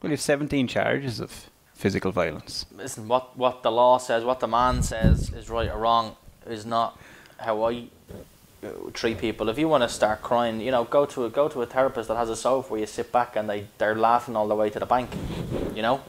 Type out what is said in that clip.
Well, you have 17 charges of physical violence. listen, what what the law says, what the man says is right or wrong is not how I uh, treat people. If you want to start crying, you know, go to a go to a therapist that has a sofa where you sit back and they they're laughing all the way to the bank. You know,